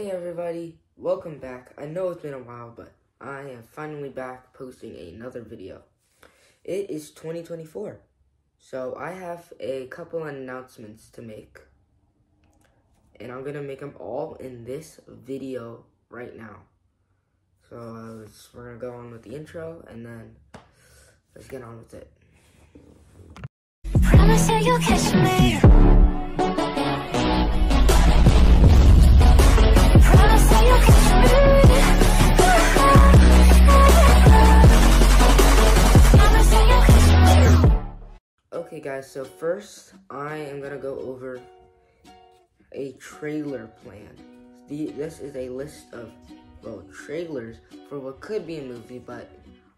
Hey everybody, welcome back. I know it's been a while, but I am finally back posting another video. It is 2024, so I have a couple announcements to make. And I'm gonna make them all in this video right now. So uh, we're gonna go on with the intro, and then let's get on with it. You'll catch me. Okay guys, so first I am gonna go over a trailer plan. The, this is a list of, well, trailers for what could be a movie, but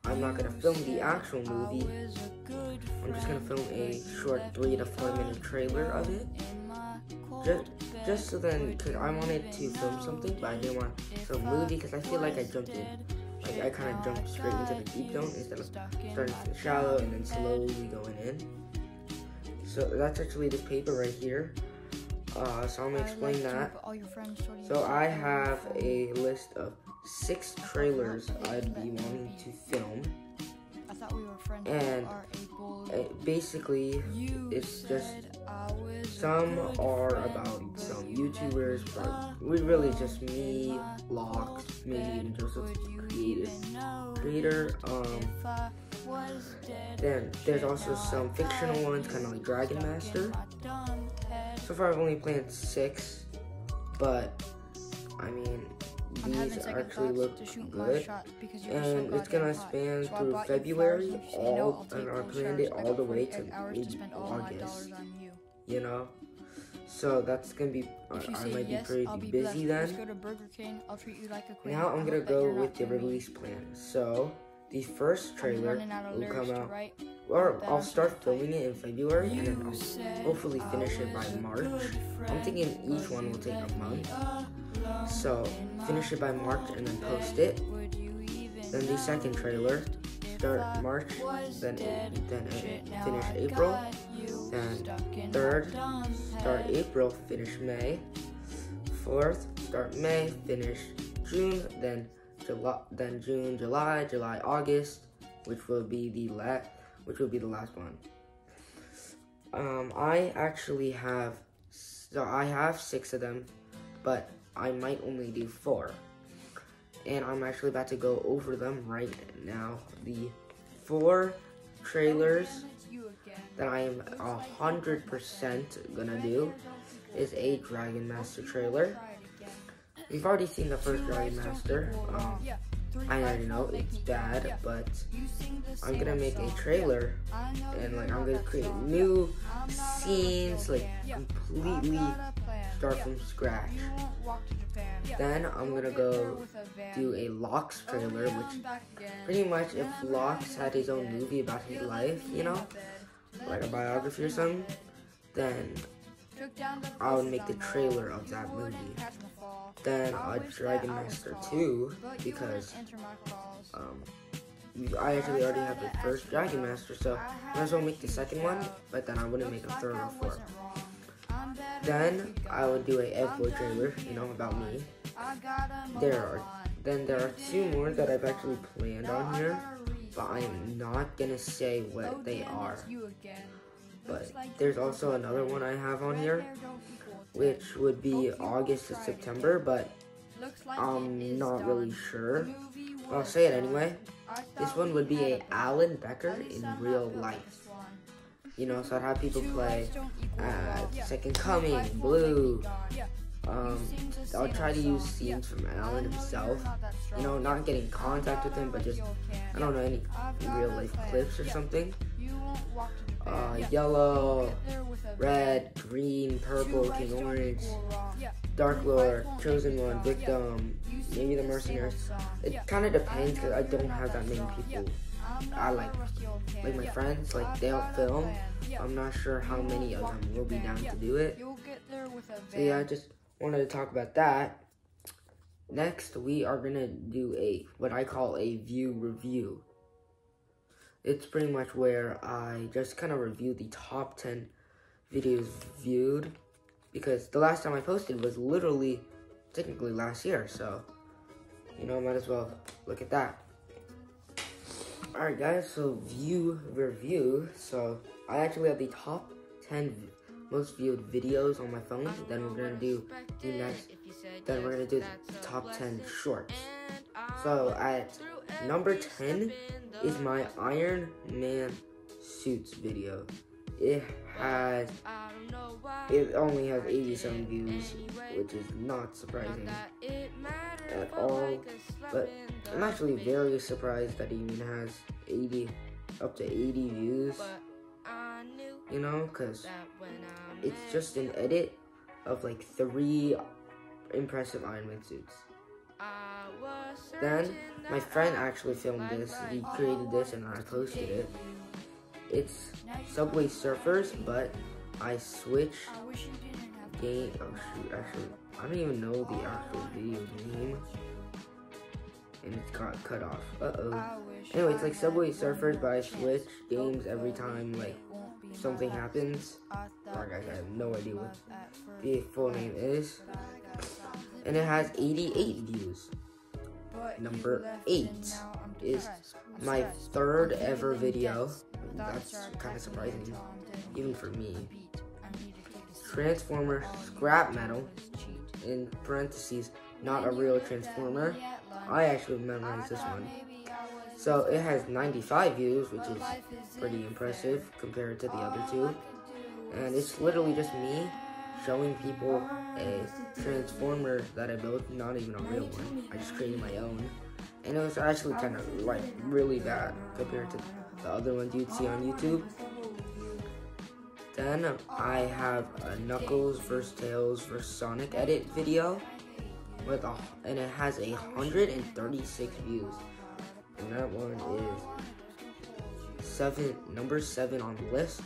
I'm not gonna film the actual movie. I'm just gonna film a short three to four minute trailer of it. Just, just so then, cause I wanted to film something, but I didn't want to film a movie because I feel like I jumped in. Like I kind of jumped straight into the deep zone instead of starting from shallow and then slowly going in. So that's actually this paper right here. Uh, so I'm gonna explain that. So I have a list of six trailers I'd be wanting to film. I thought we were friends. And. Uh, basically, it's just some are about some YouTubers, but we really just me, Lox, maybe even Joseph, creative creator. Um, then there's also some fictional ones, kind of like Dragon Master. So far, I've only planned six, but I mean, these actually look to shoot my good. shot because so And it's gonna span So through February, flowers, so you know all, and I planned it all the way to to spend all my August. you. You know, so that's gonna be. I, If you I say might yes, be pretty be busy blessed. Let's then. go to Burger King. I'll treat you like a queen. Now I'm gonna go with the release plan. So the first trailer running out of will come out, write. or I'll start filming it in February, and then I'll hopefully finish it by March. I'm thinking each one will take a month. So finish it by March and then post it. Then the second trailer, start March, then then finish April. Then third, start April, finish May. Fourth, start May, finish June. Then July, then June, July, July, August, which will be the last, which will be the last one. Um, I actually have, so I have six of them, but I might only do four. And I'm actually about to go over them right now. The four trailers that I am a hundred percent gonna do is a Dragon Master trailer. We've already seen the first Dragon Master. Um, I already know it's bad, but I'm gonna make a trailer and like I'm gonna create new scenes, like completely start from scratch. Then I'm gonna go do a Lox trailer, which pretty much if Lox had his own movie about his life, you know, like a biography or something, then I would make the trailer of that movie. Then a Dragon Master 2 because um, I actually already have the first Dragon Master, so I might as well make the second one, but then I wouldn't make a third or fourth. Then I would do a Evboii trailer, you know, about me. There are then there are two more that I've actually planned on here, but I am not gonna say what they are. But there's also another one I have on here, which would be August to September, but I'm not really sure. I'll say it anyway. This one would be a Alan Becker in real life. You know, so I'd have people play uh, Second Coming, Blue. Um, I'll try to use scenes from Alan himself. You know, not getting contact with him, but just I don't know any real life clips or something. Uh, yellow, red, green, purple, King Orange, Dark Lord, Chosen One, Victim, maybe the Mercenaries. It kind of depends because I don't have that many people. I like, like my friends, like they'll film. I'm not sure how many of them will be down to do it. So yeah, just wanted to talk about that. Next, we are gonna do a what I call a view review. It's pretty much where I just kind of review the top 10 videos viewed because the last time I posted was literally technically last year, so you know, might as well look at that. Alright guys, so view review. So I actually have the top 10 v- most viewed videos on my phone. Then we're gonna do the next, then we're gonna do the top 10 shorts. So at number 10 is my Iron Man suits video. It has, it only has 87 views, which is not surprising at all. But I'm actually very surprised that it even has 80, up to 80 views. You know, because it's just an edit of like three impressive Iron Man suits. Then my friend actually filmed this. He created this and I posted it. It's Subway Surfers, but I switch game. Oh shoot! Actually, I don't even know the actual video name, and it got cut off. Uh oh. Anyway, it's like Subway Surfers, but I switch games every time like something happens. Sorry guys, I have no idea what the full name is, and it has 88 views. Number eight and now I'm is My third ever video. That's kind of surprising, even for me. Transformer scrap metal in parentheses, not a real transformer. I actually memorized this one. So it has 95 views, which is pretty impressive compared to the other two. And it's literally just me showing people a transformer that I built, not even a real one. I just created my own. And it was actually kind of like really bad compared to the other ones you'd see on YouTube. Then I have a Knuckles vs Tails vs Sonic edit video with a and it has a hundred and thirty-six views, and that one is seven number seven on the list.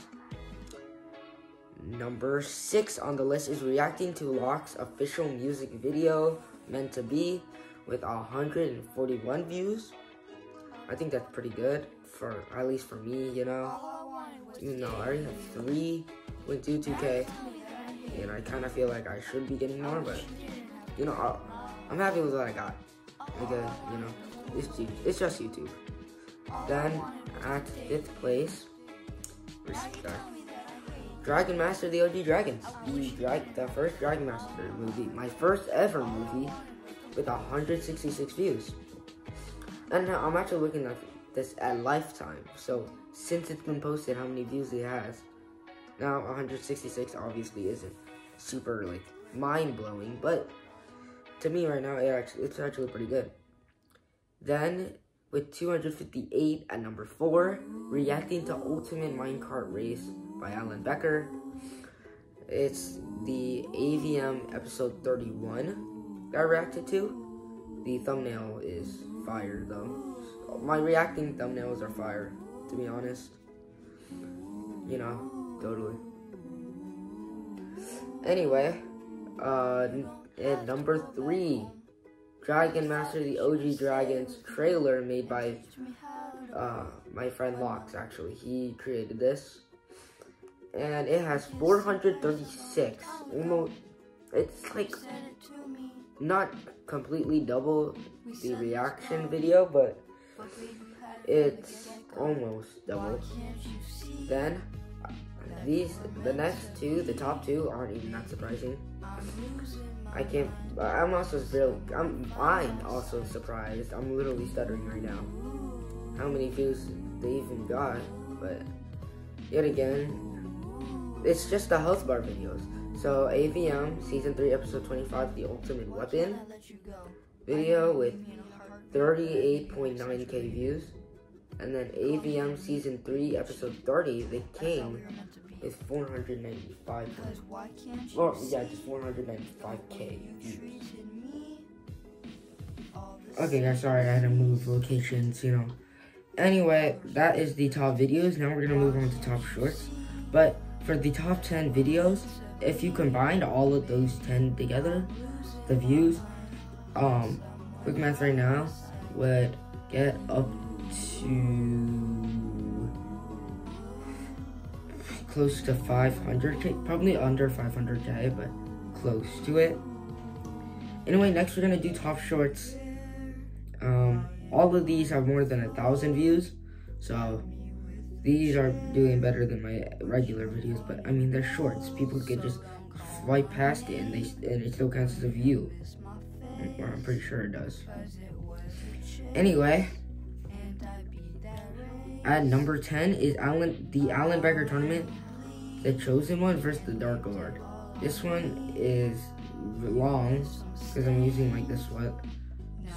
Number six on the list is reacting to Lox's official music video meant to be with 141 views. I think that's pretty good for at least for me, you know. Even though I already have three with 2K, and I kind of feel like I should be getting more, but you know, I'll, I'm happy with what I got. Because you know, it's it's just YouTube. Then at fifth place. Dragon Master, the OG Dragons, the drag, the first Dragon Master movie, my first ever movie, with 166 views. And I'm actually looking at this at Lifetime. So since it's been posted, how many views it has? Now 166 obviously isn't super like mind blowing, but to me right now, it actually, it's actually pretty good. Then with 258 at number four, reacting to Ultimate Minecart Race by Alan Becker. It's the AVM episode 31 that I reacted to. The thumbnail is fire though. My reacting thumbnails are fire, to be honest. You know, totally. Anyway, uh, at number three, Dragon Master the OG Dragons trailer made by uh, my friend Lox, actually. He created this. And it has 436. Almost, it's like not completely double the reaction video, but it's almost double. Then, these, the next two, the top two, aren't even that surprising. I can't. I'm also really. I'm. I'm also surprised. I'm literally stuttering right now. How many views they even got? But yet again, it's just the health bar videos. So AVM season three episode 25, the ultimate weapon video with 38.9k views, and then AVM season three episode 30, the king, with 495. Why can't you Well, yeah, just 495k. Okay, guys, sorry, I had to move locations, you know. Anyway, that is the top videos. Now we're gonna move on to top shorts. But for the top 10 videos, if you combined all of those 10 together, the views, um, quick math right now, would get up to close to 500k, probably under 500k, but close to it. Anyway, next we're gonna do top shorts. Um, all of these have more than a thousand views, so these are doing better than my regular videos. But I mean, they're shorts. People could just swipe past it, and they and it still counts as a view. Or I'm pretty sure it does. Anyway, at number ten is Alan the Alan Becker tournament, the chosen one versus the Dark Lord. This one is long because I'm using like the sweat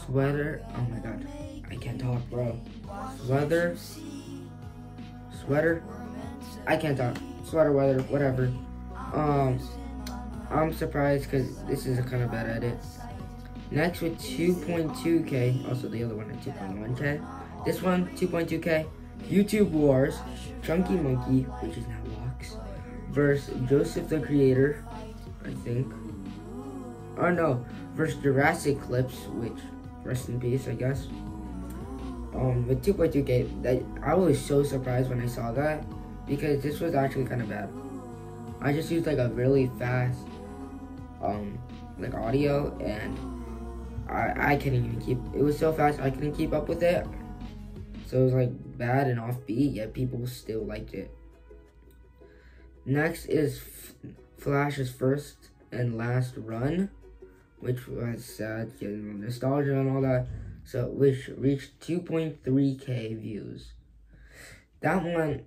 sweater. Oh my god, I can't talk, bro. Sweater, sweater. I can't talk. Sweater weather, whatever. Um, I'm surprised because this is a kind of bad edit. Next with 2.2k, also the other one at 2.1k. This one 2.2k. YouTube Wars, Chunky Monkey, which is now Lox, versus Joseph the Creator, I think. Oh no, versus Jurassic Clips, which rest in peace, I guess. Um, with 2.2k, that I was so surprised when I saw that because this was actually kind of bad. I just used like a really fast, um, like audio, and I I couldn't even keep. It was so fast I couldn't keep up with it. So it was like bad and offbeat, yet people still liked it. Next is F- Flash's first and last run, which was sad, know, nostalgia and all that. So which reached 2.3k views. That one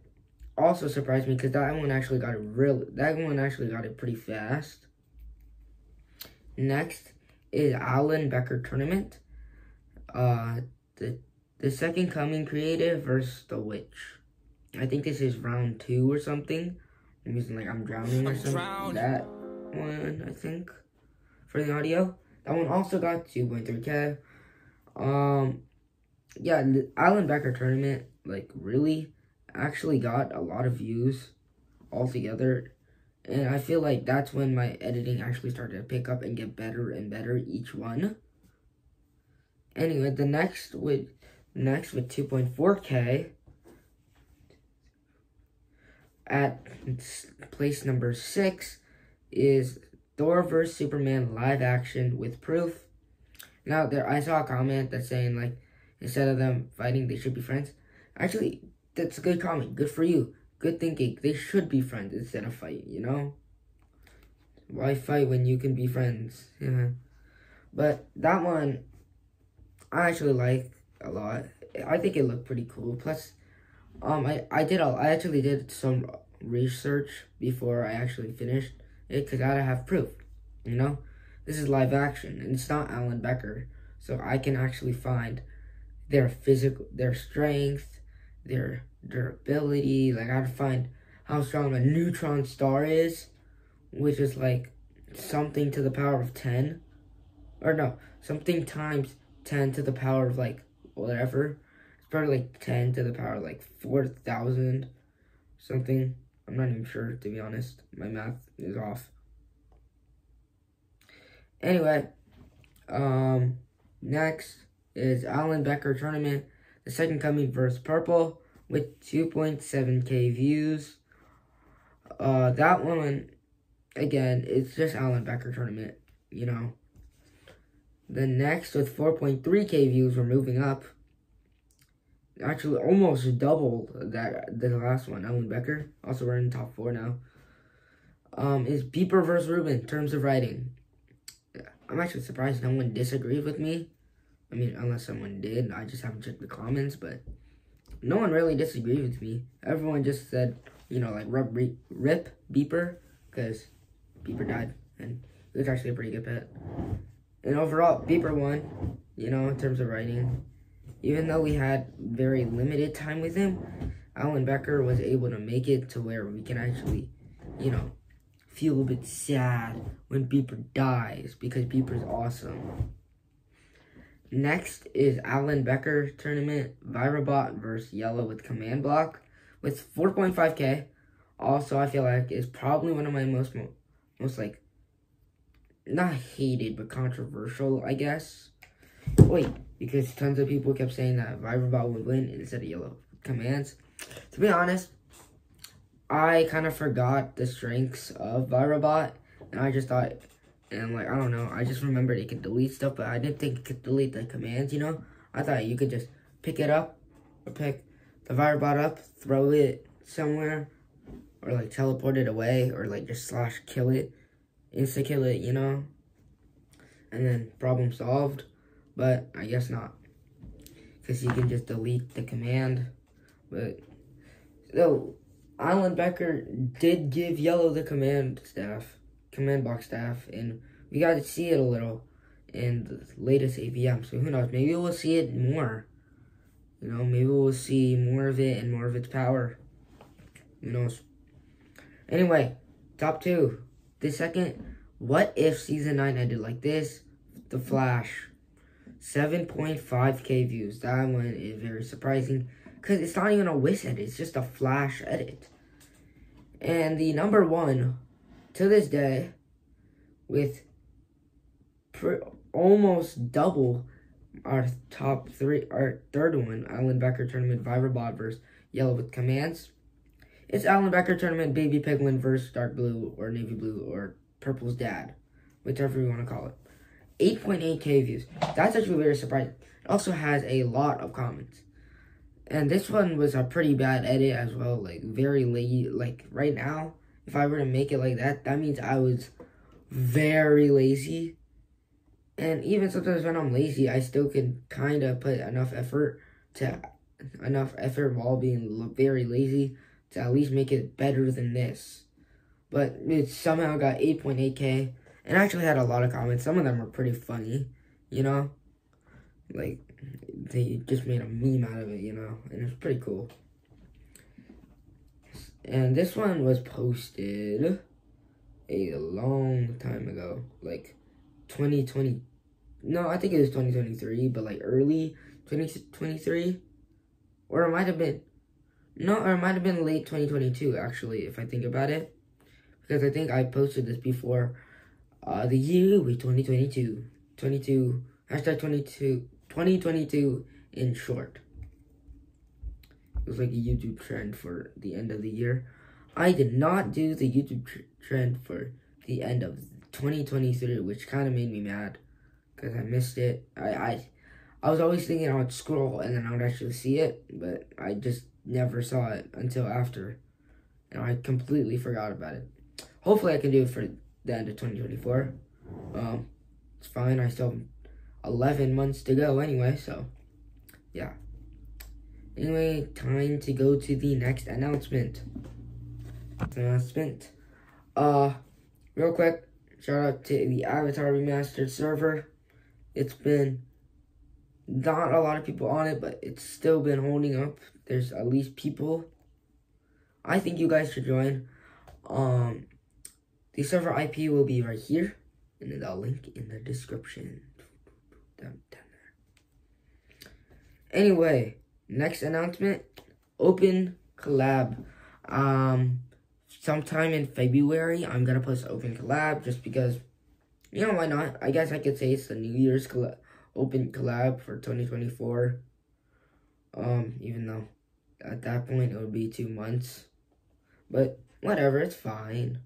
also surprised me because that one actually got it real. That one actually got it pretty fast. Next is Alan Becker tournament. Uh, the the second coming creative versus the witch. I think this is round two or something. I'm using like I'm drowning or something. That one I think for the audio. That one also got 2.3k. Um, yeah, the Alan Becker tournament like really actually got a lot of views altogether. And I feel like that's when my editing actually started to pick up and get better and better each one. Anyway, the next with next with 2.4k at place number 6 is Thor vs Superman live action with proof. Now there I saw a comment that's saying like instead of them fighting they should be friends. Actually, that's a good comment. Good for you. Good thinking. They should be friends instead of fight, you know? Why fight when you can be friends? Yeah. But that one, I actually like a lot. I think it looked pretty cool. Plus, um, I, I did, a, I actually did some research before I actually finished it because I gotta have proof, you know? This is live action and it's not Alan Becker. So I can actually find their physical, their strength, their durability. Like I to find how strong a neutron star is, which is like something to the power of ten, or no, something times ten to the power of like whatever. It's probably like ten to the power like four thousand, something. I'm not even sure to be honest. My math is off. Anyway, um, next is Alan Becker tournament. The second coming versus Purple with 2.7k views. Uh, that one, again, it's just Alan Becker tournament, you know. The next with 4.3k views, we're moving up. Actually, almost double that the last one, Alan Becker. Also, we're in top four now. Um, is Beeper versus Ruben in terms of writing. I'm actually surprised no one disagreed with me. I mean, unless someone did, I just haven't checked the comments, but no one really disagreed with me. Everyone just said, you know, like rip, rip, rip Beeper, because Beeper died, and it was actually a pretty good pet. And overall, Beeper won, you know, in terms of writing. Even though we had very limited time with him, Alan Becker was able to make it to where we can actually, you know, feel a bit sad when Beeper dies because Beeper's awesome. Next is Alan Becker tournament, Virabot versus Yellow with command block with 4.5k. Also, I feel like is probably one of my most mo- most like not hated but controversial, I guess. Wait, because tons of people kept saying that Virabot would win instead of Yellow commands. To be honest, I kind of forgot the strengths of Virabot, and I just thought and like I don't know, I just remembered it could delete stuff, but I didn't think it could delete the commands. You know, I thought you could just pick it up or pick the Virabot up, throw it somewhere, or like teleport it away, or like just slash kill it, insta kill it. You know, and then problem solved. But I guess not, because you can just delete the command. But so Alan Becker did give Yellow the command staff, command box staff, and we got to see it a little in the latest AVM. So who knows? Maybe we'll see it more. You know, maybe we'll see more of it and more of its power. Who knows? Anyway, top two. The second, what if season 9 ended like this? The Flash. 7.5k views. That one is very surprising. Because it's not even a whiz edit, it's just a flash edit. And the number one, to this day, with almost double our top three, our third one, Alan Becker Tournament Virabot versus Yellow with Commands. It's Alan Becker Tournament Baby Piglin versus Dark Blue or Navy Blue or Purple's Dad, whichever you want to call it. 8.8k views. That's actually very surprising. It also has a lot of comments. And this one was a pretty bad edit as well, like very late. Like right now, if I were to make it like that, that means I was very lazy. And even sometimes when I'm lazy, I still can kind of put enough effort to enough effort while being very lazy to at least make it better than this. But it somehow got 8.8k and actually had a lot of comments. Some of them were pretty funny, you know? Like they just made a meme out of it, you know, and it was pretty cool. And this one was posted a long time ago, like 2020. No, I think it was 2023, but like early 2023, or it might have been. No, or it might have been late 2022, actually, if I think about it. Because I think I posted this before uh, the year was 2022. 22, hashtag 22, 2022 in short. It was like a YouTube trend for the end of the year. I did not do the YouTube tr- trend for the end of 2023, which kind of made me mad because I missed it. I, I I was always thinking I would scroll and then I would actually see it, but I just never saw it until after, and I completely forgot about it. Hopefully, I can do it for the end of 2024. Um, it's fine. I still have 11 months to go anyway, so yeah. Anyway, time to go to the next announcement. Announcement. Uh, real quick, shout out to the Avatar Remastered server. It's been not a lot of people on it, but it's still been holding up. There's at least people. I think you guys should join. Um, the server IP will be right here, and then I'll link in the description. Anyway, next announcement: open collab. Um, sometime in February, I'm gonna post open collab just because, you know, why not? I guess I could say it's the New Year's collab, open collab for 2024. Um, even though at that point it would be two months, but whatever, it's fine.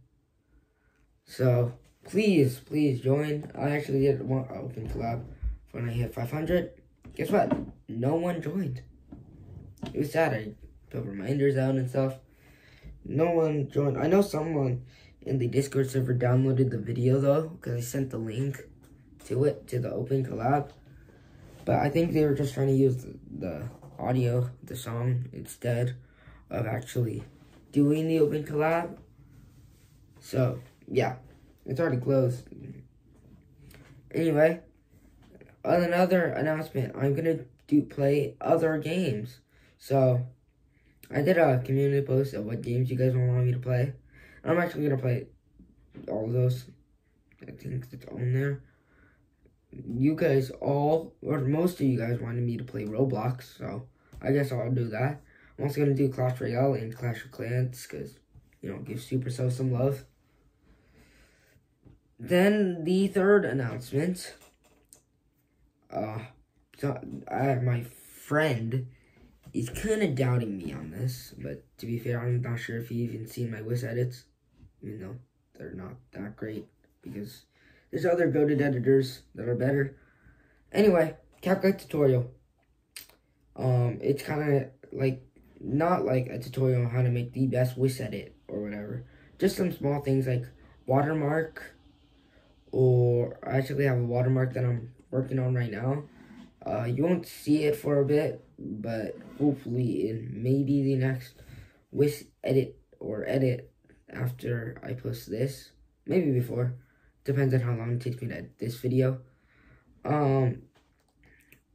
So please, please join. I actually did want an open collab when I hit 500. Guess what? No one joined. It was sad. I put reminders out and stuff. No one joined. I know someone in the Discord server downloaded the video though, because I sent the link to it to the open collab. But I think they were just trying to use the, audio, the song, instead of actually doing the open collab. So yeah, it's already closed. Anyway, another announcement. I'm gonna do play other games. So I did a community post of what games you guys want me to play. I'm actually gonna play all those. I think it's on there. You guys all, or most of you guys wanted me to play Roblox, so I guess I'll do that. I'm also gonna do Clash Royale and Clash of Clans, because, you know, give Supercell some love. Then the third announcement. Uh, so I have my friend is kind of doubting me on this, but to be fair, I'm not sure if he even seen my Wiz edits, even though they're not that great because there's other goated editors that are better. Anyway, CapCut tutorial. Um, it's kind of like not like a tutorial on how to make the best wish edit or whatever. Just some small things like watermark, or I actually have a watermark that I'm working on right now. Uh, you won't see it for a bit, but hopefully in maybe the next wish edit or edit after I post this, maybe before, depends on how long it takes me to edit this video. Um,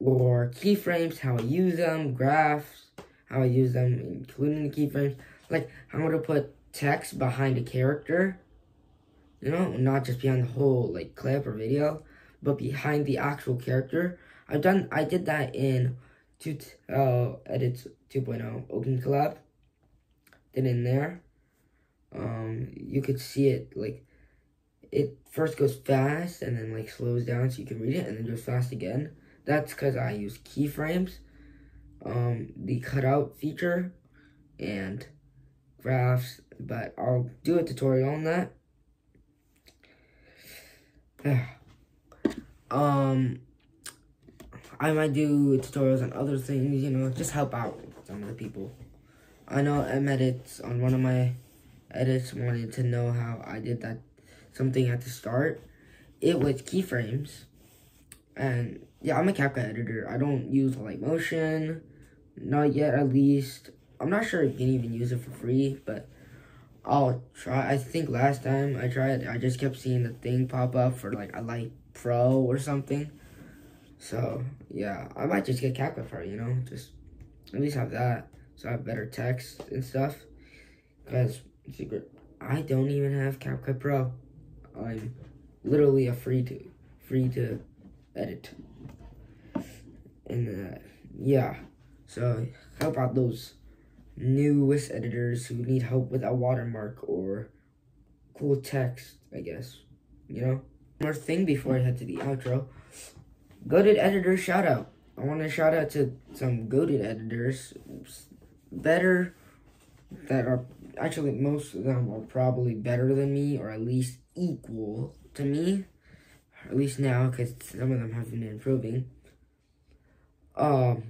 or keyframes, how I use them, graphs, how I use them, including the keyframes, like how to put text behind a character, you know, not just behind the whole like clip or video, but behind the actual character. I've done, I did that in two, uh, edits 2.0 Open Collab. Then in there. Um, you could see it like it first goes fast and then like slows down so you can read it and then goes fast again. That's because I use keyframes, um, the cutout feature, and graphs. But I'll do a tutorial on that. um, I might do tutorials on other things, you know, just help out some of the people. I know M edits on one of my edits wanted to know how I did that something at the start. It was keyframes. And yeah, I'm a CapCut editor. I don't use Light Motion. Not yet, at least. I'm not sure if you can even use it for free, but I'll try. I think last time I tried, I just kept seeing the thing pop up for like a Light Pro or something. So yeah, I might just get CapCut Pro, you know, just at least have that, so I have better text and stuff. Cause secret, I don't even have CapCut Pro. I'm literally a free to free to edit. And uh, yeah, so help out those newest editors who need help with a watermark or cool text, I guess. You know? One more thing before I head to the outro. Goated editor shout out. I want to shout out to some goated editors. Better that are actually most of them are probably better than me or at least equal to me. At least now, because some of them have been improving. Um,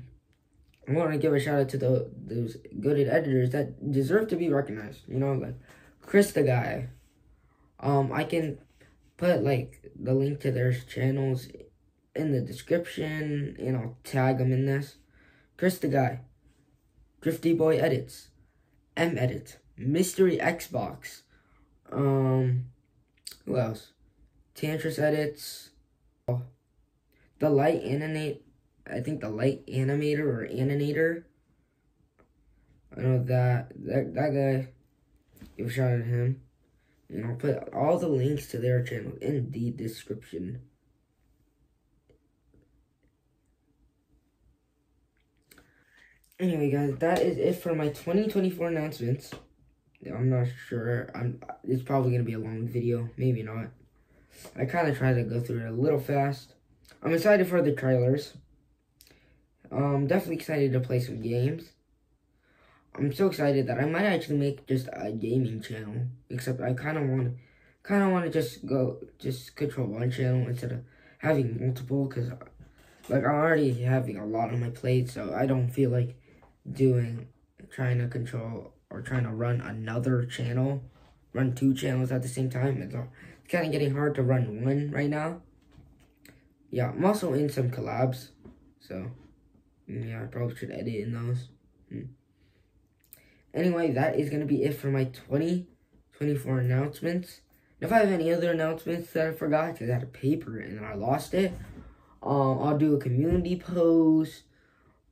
I want to give a shout out to the those goated editors that deserve to be recognized. You know, like Kris the guy. Um, I can put like the link to their channels in the description, and I'll tag them in this. Kris the guy, Drifty Boy edits, M edit, Mystery Xbox. Um, who else? Tantris edits. The light animate. I think the light animator or animator. I know that that that guy. Give a shout out to him. And I'll put all the links to their channel in the description. Anyway, guys, that is it for my 2024 announcements. I'm not sure. I'm. It's probably gonna be a long video. Maybe not. I kind of tried to go through it a little fast. I'm excited for the trailers. Um, definitely excited to play some games. I'm so excited that I might actually make just a gaming channel. Except I kind of want, kind of want to just go, just control one channel instead of having multiple. Cause like I'm already having a lot on my plate, so I don't feel like doing, trying to control or trying to run another channel, run two channels at the same time. It's, it's kind of getting hard to run one right now. Yeah, I'm also in some collabs, so yeah, I probably should edit in those. Hmm. Anyway, that is going to be it for my 2024 announcements. And if I have any other announcements that I forgot, because I had a paper and I lost it, um, I'll do a community post,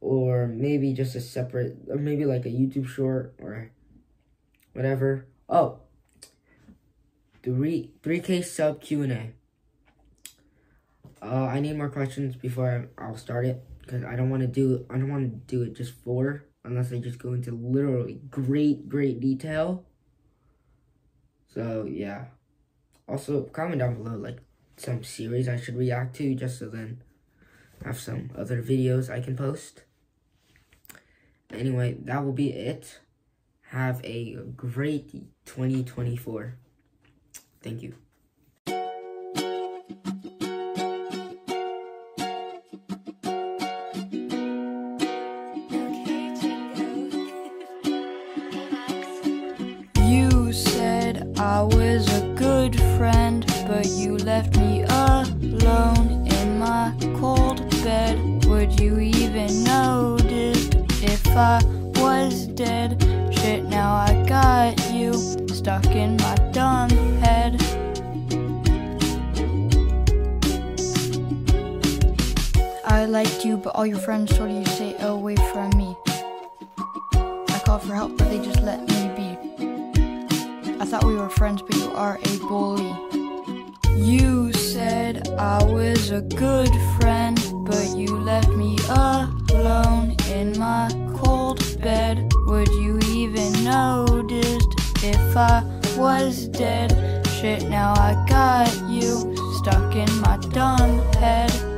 or maybe just a separate, or maybe like a YouTube short, or whatever. Oh, three 3K sub Q&A. Uh, I need more questions before I, I'll start it, because I don't want to do, I don't want to do it just for unless I just go into literally great, great detail. So, yeah. Also, comment down below, like, some series I should react to, just so then I have some other videos I can post. Anyway, that will be it. Have a great 2024. Thank you. But all your friends told you stay away from me. I called for help, but they just let me be. I thought we were friends, but you are a bully. You said I was a good friend, but you left me alone in my cold bed. Would you even notice if I was dead? Shit, now I got you stuck in my dumb head.